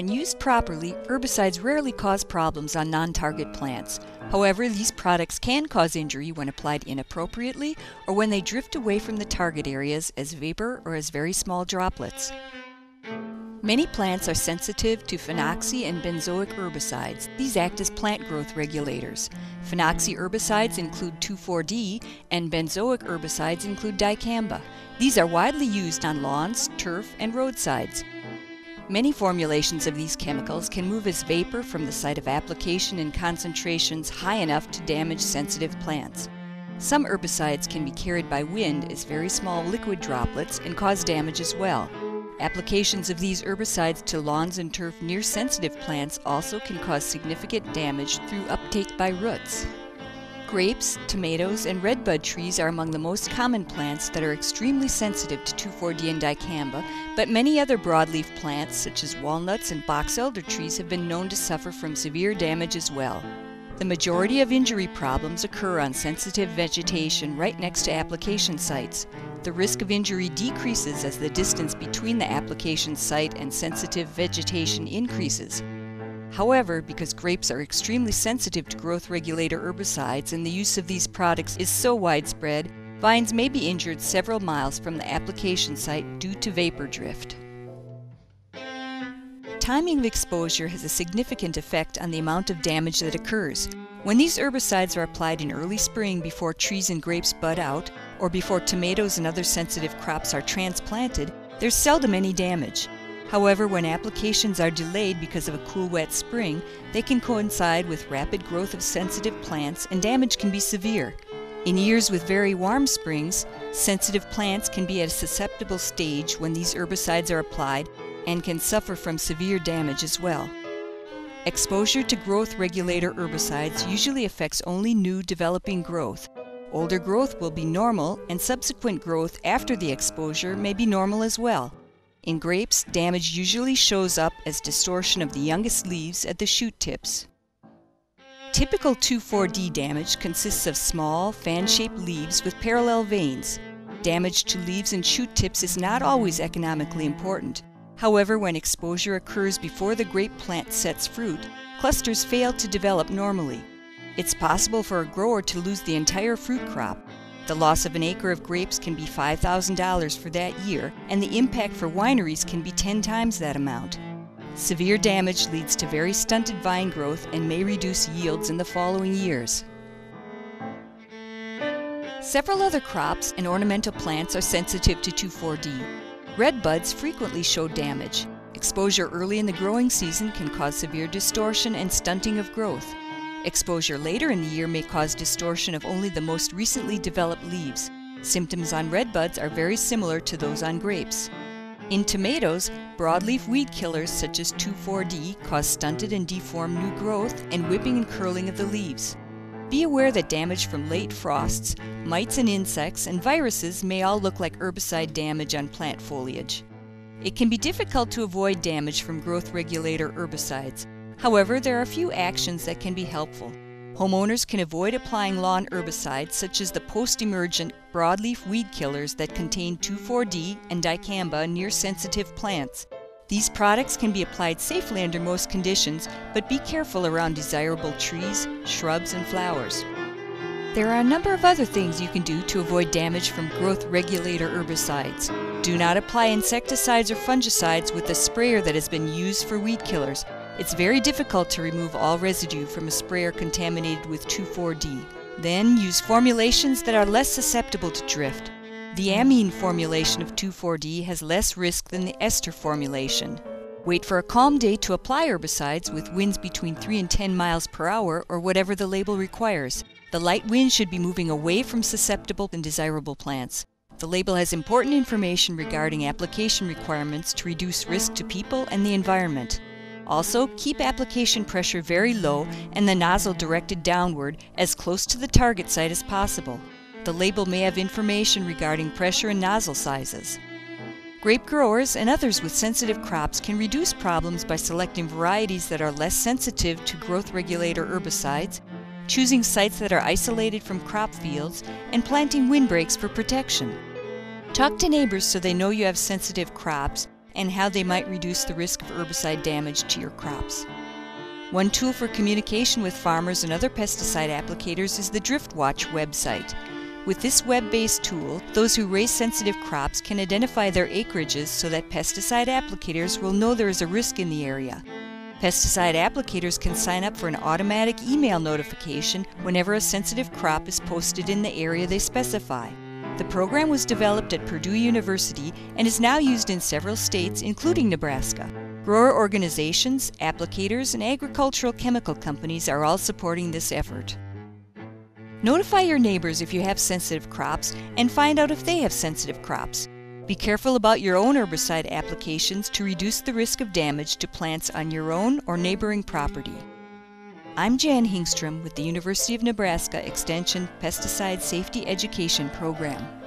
When used properly, herbicides rarely cause problems on non-target plants. However, these products can cause injury when applied inappropriately or when they drift away from the target areas as vapor or as very small droplets. Many plants are sensitive to phenoxy and benzoic herbicides. These act as plant growth regulators. Phenoxy herbicides include 2,4-D and benzoic herbicides include dicamba. These are widely used on lawns, turf, and roadsides. Many formulations of these chemicals can move as vapor from the site of application in concentrations high enough to damage sensitive plants. Some herbicides can be carried by wind as very small liquid droplets and cause damage as well. Applications of these herbicides to lawns and turf near sensitive plants also can cause significant damage through uptake by roots. Grapes, tomatoes, and redbud trees are among the most common plants that are extremely sensitive to 2,4-D and dicamba, but many other broadleaf plants, such as walnuts and box elder trees, have been known to suffer from severe damage as well. The majority of injury problems occur on sensitive vegetation right next to application sites. The risk of injury decreases as the distance between the application site and sensitive vegetation increases. However, because grapes are extremely sensitive to growth regulator herbicides and the use of these products is so widespread, vines may be injured several miles from the application site due to vapor drift. Timing of exposure has a significant effect on the amount of damage that occurs. When these herbicides are applied in early spring before trees and grapes bud out, or before tomatoes and other sensitive crops are transplanted, there's seldom any damage. However, when applications are delayed because of a cool wet spring, they can coincide with rapid growth of sensitive plants and damage can be severe. In years with very warm springs, sensitive plants can be at a susceptible stage when these herbicides are applied and can suffer from severe damage as well. Exposure to growth regulator herbicides usually affects only new developing growth. Older growth will be normal and subsequent growth after the exposure may be normal as well. In grapes, damage usually shows up as distortion of the youngest leaves at the shoot tips. Typical 2,4-D damage consists of small, fan-shaped leaves with parallel veins. Damage to leaves and shoot tips is not always economically important. However, when exposure occurs before the grape plant sets fruit, clusters fail to develop normally. It's possible for a grower to lose the entire fruit crop, the loss of an acre of grapes can be $5,000 for that year, and the impact for wineries can be 10 times that amount. Severe damage leads to very stunted vine growth and may reduce yields in the following years. Several other crops and ornamental plants are sensitive to 2,4-D. Red buds frequently show damage. Exposure early in the growing season can cause severe distortion and stunting of growth. Exposure later in the year may cause distortion of only the most recently developed leaves. Symptoms on red buds are very similar to those on grapes. In tomatoes, broadleaf weed killers such as 2,4-D cause stunted and deformed new growth and whipping and curling of the leaves. Be aware that damage from late frosts, mites and insects, and viruses may all look like herbicide damage on plant foliage. It can be difficult to avoid damage from growth regulator herbicides, However, there are a few actions that can be helpful. Homeowners can avoid applying lawn herbicides such as the post-emergent broadleaf weed killers that contain 2,4-D and dicamba near sensitive plants. These products can be applied safely under most conditions, but be careful around desirable trees, shrubs, and flowers. There are a number of other things you can do to avoid damage from growth regulator herbicides. Do not apply insecticides or fungicides with a sprayer that has been used for weed killers, it's very difficult to remove all residue from a sprayer contaminated with 2,4-D. Then use formulations that are less susceptible to drift. The amine formulation of 2,4-D has less risk than the ester formulation. Wait for a calm day to apply herbicides with winds between 3 and 10 miles per hour or whatever the label requires. The light wind should be moving away from susceptible and desirable plants. The label has important information regarding application requirements to reduce risk to people and the environment. Also, keep application pressure very low and the nozzle directed downward as close to the target site as possible. The label may have information regarding pressure and nozzle sizes. Grape growers and others with sensitive crops can reduce problems by selecting varieties that are less sensitive to growth regulator herbicides, choosing sites that are isolated from crop fields, and planting windbreaks for protection. Talk to neighbors so they know you have sensitive crops and how they might reduce the risk of herbicide damage to your crops. One tool for communication with farmers and other pesticide applicators is the DriftWatch website. With this web-based tool, those who raise sensitive crops can identify their acreages so that pesticide applicators will know there is a risk in the area. Pesticide applicators can sign up for an automatic email notification whenever a sensitive crop is posted in the area they specify. The program was developed at Purdue University and is now used in several states, including Nebraska. Grower organizations, applicators, and agricultural chemical companies are all supporting this effort. Notify your neighbors if you have sensitive crops and find out if they have sensitive crops. Be careful about your own herbicide applications to reduce the risk of damage to plants on your own or neighboring property. I'm Jan Hygnstrom with the University of Nebraska Extension Pesticide Safety Education Program.